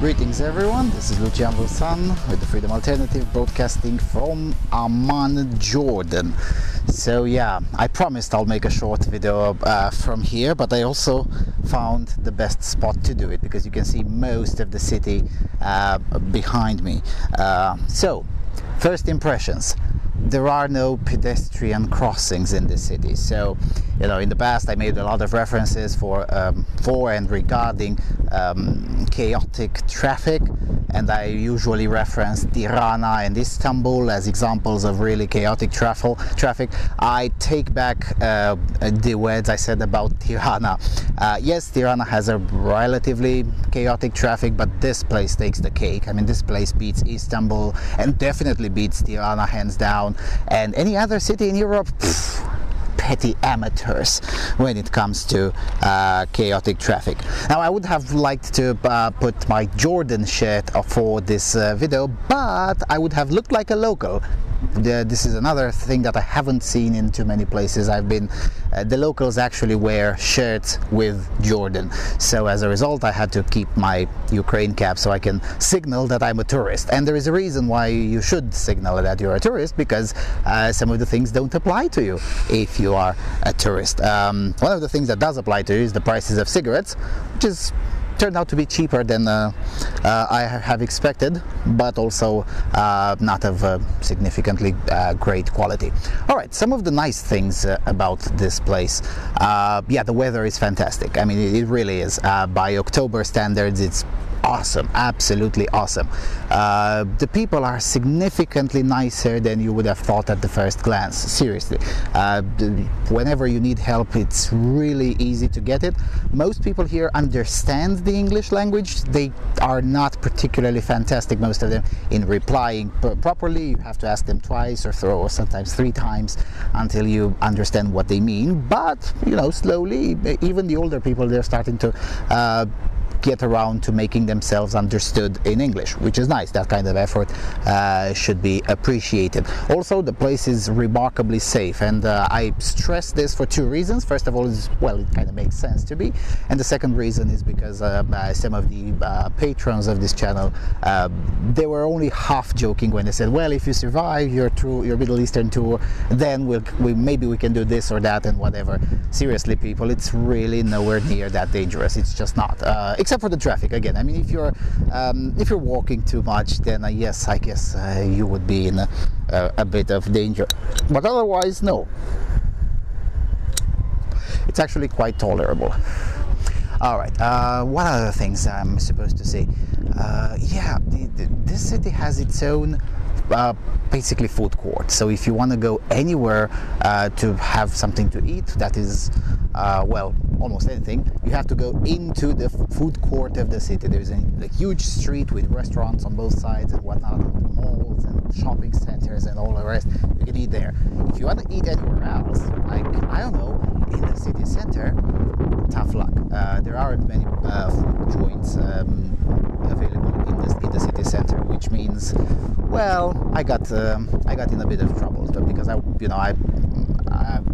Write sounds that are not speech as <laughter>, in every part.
Greetings everyone, this is Lucian Vulsan with the Freedom Alternative broadcasting from Amman, Jordan. So yeah, I promised I'll make a short video uh, from here, but I also found the best spot to do it because you can see most of the city uh, behind me. Uh, so, first impressions there are no pedestrian crossings in the city. So, you know, in the past I made a lot of references for um, for and regarding um, chaotic traffic, and I usually reference Tirana and Istanbul as examples of really chaotic traffic. Traffic. I take back uh, the words I said about Tirana. Uh, yes, Tirana has a relatively chaotic traffic, but this place takes the cake. I mean, this place beats Istanbul and definitely beats Tirana hands down. And any other city in Europe. Pff, petty amateurs when it comes to uh, chaotic traffic. Now I would have liked to uh, put my Jordan shirt for this uh, video but I would have looked like a local the, this is another thing that I haven't seen in too many places. I've been, uh, the locals actually wear shirts with Jordan. So as a result, I had to keep my Ukraine cap so I can signal that I'm a tourist. And there is a reason why you should signal that you're a tourist because uh, some of the things don't apply to you if you are a tourist. Um, one of the things that does apply to you is the prices of cigarettes, which is turned out to be cheaper than uh, uh, I have expected, but also uh, not of significantly great quality. All right, some of the nice things about this place. yeah, the weather is fantastic. I mean, it, really is. by October standards, it's awesome absolutely awesome. Uh, the people are significantly nicer than you would have thought at the first glance seriously. Uh, whenever you need help it's really easy to get it. Most people here understand the English language. They are not particularly fantastic most of them in replying properly. You have to ask them twice or, throw, or sometimes three times until you understand what they mean. But you know slowly even the older people they're starting to uh, get around to making themselves understood in English, which is nice. That kind of effort uh, should be appreciated. Also, the place is remarkably safe, and uh, I stress this for two reasons. First of all, is well, it kind of makes sense to be, and the second reason is because uh, uh some of the uh, patrons of this channel uh, they were only half joking when they said, "Well, if you survive your tour, your Middle Eastern tour, then we'll, we maybe we can do this or that and whatever." Seriously, people, it's really nowhere near that dangerous. It's just not except for the traffic again i mean if you're um, if you're walking too much then uh, yes i guess uh, you would be in a, a, bit of danger. But otherwise no. It's actually quite tolerable. All right uh, what other things i'm supposed to say? Uh, yeah the, the, this city has its own uh, basically food court. So if you want to go anywhere uh, to have something to eat, that is, uh, well, almost anything, you have to go into the food court of the city. There's a, huge street with restaurants on both sides and whatnot, and malls and shopping centers and all the rest. You can eat there. If you want to eat anywhere else, like I don't know, in the city center, tough luck. Uh, there aren't many uh, food joints um, available in the, in the city center, which means, well, I got um, I got in a bit of trouble because I, you know, I,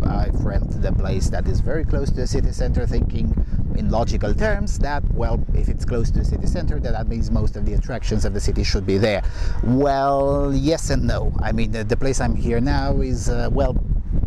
I I've rented a place that is very close to the city center, thinking in logical terms that well, if it's close to the city center, then that means most of the attractions of the city should be there. Well, yes and no. I mean, the, the place I'm here now is uh, well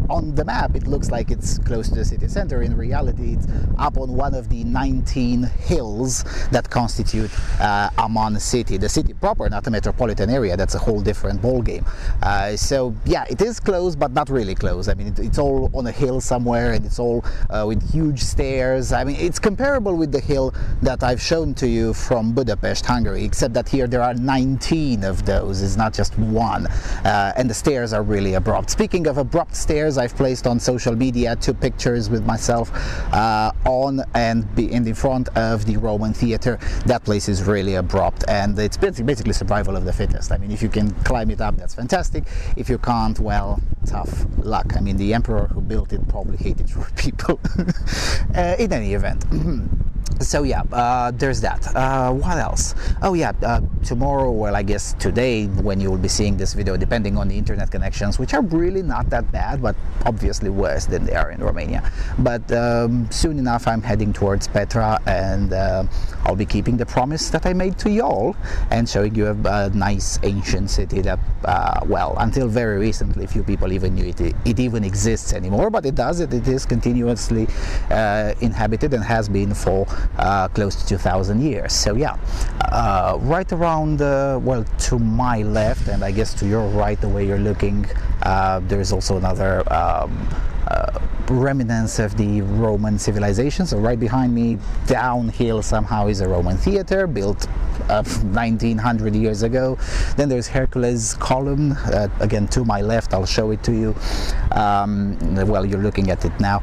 on the map it looks like it's close to the city center. In reality, it's up on one of the 19 hills that constitute uh, Amman city. The city proper, not a metropolitan area, that's a whole different ballgame. Uh, so yeah, it is close, but not really close. I mean, it, it's all on a hill somewhere and it's all uh, with huge stairs. I mean, it's comparable with the hill that I've shown to you from Budapest, Hungary, except that here there are 19 of those. It's not just one. Uh, and the stairs are really abrupt. Speaking of abrupt stairs, I've placed on social media two pictures with myself uh, on and in the front of the Roman theater. That place is really abrupt and it's basically survival of the fittest. I mean, if you can climb it up, that's fantastic. If you can't, well, tough luck. I mean, the emperor who built it probably hated <laughs> your people. <laughs> uh, in any event. <clears throat> so yeah uh, there's that. Uh, what else? Oh yeah uh, tomorrow well I guess today when you will be seeing this video depending on the internet connections which are really not that bad but obviously worse than they are in Romania. But um, soon enough I'm heading towards Petra and uh, I'll be keeping the promise that I made to y'all and showing you a, a, nice ancient city that, uh, well, until very recently, few people even knew it, it even exists anymore, but it does. It, it is continuously uh, inhabited and has been for uh, close to 2,000 years. So yeah, uh, right around, well, to my left, and I guess to your right, the way you're looking, uh, there is also another um, uh, remnants of the Roman civilization. So right behind me, downhill somehow is a Roman theater built uh, 1900 years ago. Then there's Hercules column, uh, again to my left, I'll show it to you. Um, well, you're looking at it now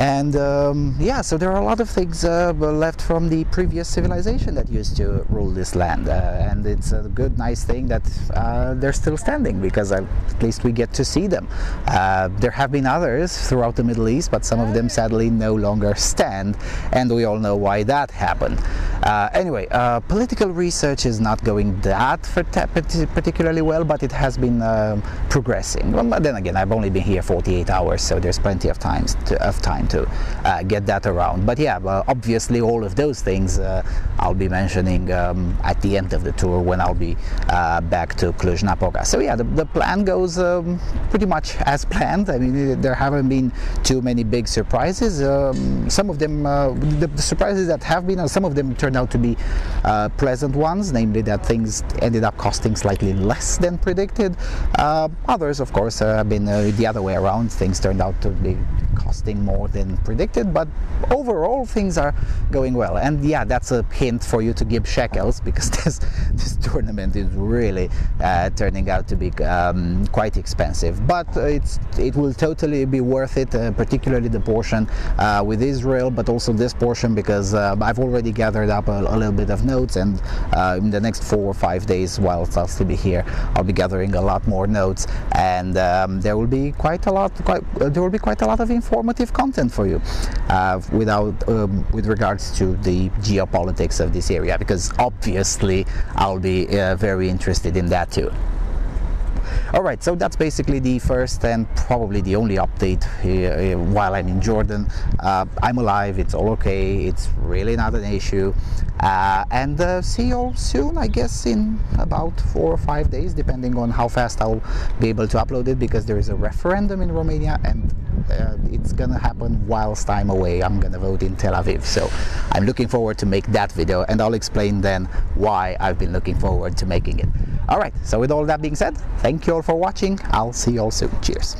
and um, yeah so there are a lot of things uh, left from the previous civilization that used to rule this land. Uh, and it's a good nice thing that uh, they're still standing because at least we get to see them. Uh, there have been others throughout the Middle East but some of them sadly no longer stand. And we all know why that happened uh, anyway uh, political research is not going that particularly well but it has been um, progressing well, then again I've only been here 48 hours so there's plenty of times to, of time to uh, get that around. But yeah, well, obviously all of those things uh, I'll be mentioning um, at the end of the tour when I'll be uh, back to Cluj-Napoca. So yeah, the, the plan goes um, pretty much as planned. I mean, there haven't been too many big surprises. Um, some of them, uh, the, the, surprises that have been, uh, some of them turned out to be uh, pleasant ones, namely that things ended up costing slightly less than predicted. others, of course, have been the other way around. Things turned out to be costing more than predicted, but overall things are going well. And yeah, that's a hint for you to give shekels because <laughs> this this tournament is really uh, turning out to be um, quite expensive. But it's it will totally be worth it, uh, particularly the portion uh, with Israel, but also this portion because uh, I've already gathered up a, a, little bit of notes, and in the next four or five days, while I'll still be here, I'll be gathering a lot more notes, and um, there will be quite a lot, quite there will be quite a lot of informative content for you without um, with regards to the geopolitics of this area because obviously I'll be very interested in that too. Alright, so that's basically the first and probably the only update here, while I'm in Jordan. Uh, I'm alive, it's all okay, it's really not an issue. Uh, and uh, see you all soon, I guess in about four or five days, depending on how fast I'll be able to upload it, because there is a referendum in Romania and uh, it's gonna happen whilst I'm away. I'm gonna vote in Tel Aviv. So I'm looking forward to make that video and I'll explain then why I've been looking forward to making it. Alright, so with all that being said, thank you all for watching. I'll see you all soon. Cheers.